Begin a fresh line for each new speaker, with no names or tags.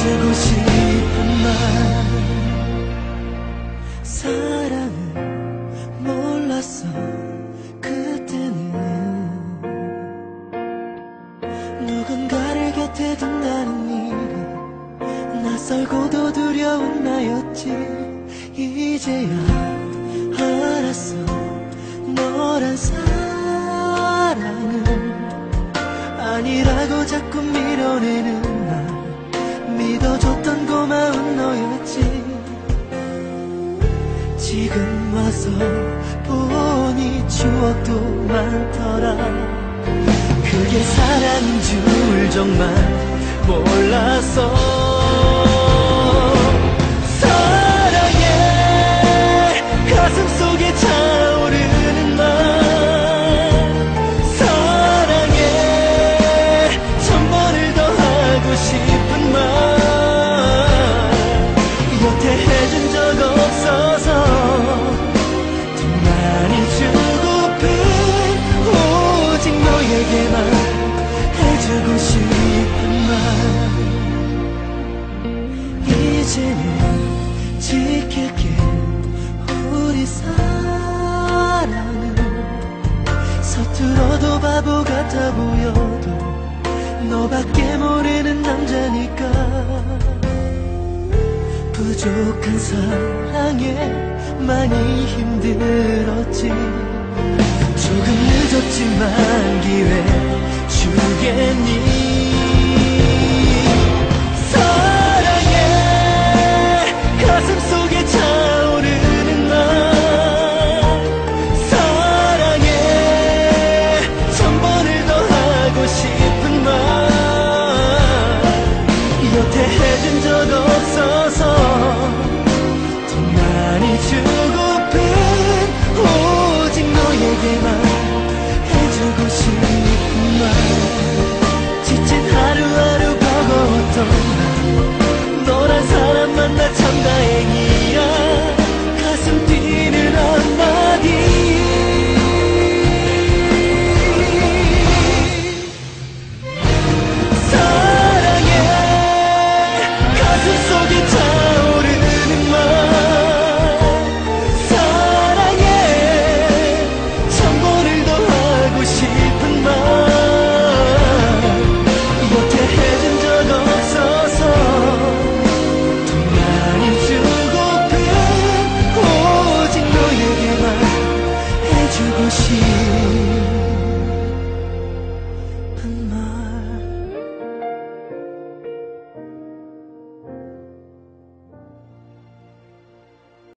해주고 싶은 말. 사랑을 몰랐어 그때는. 누군가를 곁에 둔다는 일은 낯설고도 두려운 나였지. 이제야 알았어 너란 사랑은 아니라고 자꾸 밀어내는 믿어줬던 고마운 너였지 지금 와서 보니 추억도 많더라. 그게 사랑인 줄 정말 몰랐어 이제는 지킬게. 우리 사랑은 서툴어도 바보 같아 보여도 너밖에 모르는 남자니까. 부족한 사랑에 많이 힘들었지. 조금 늦었지만 기회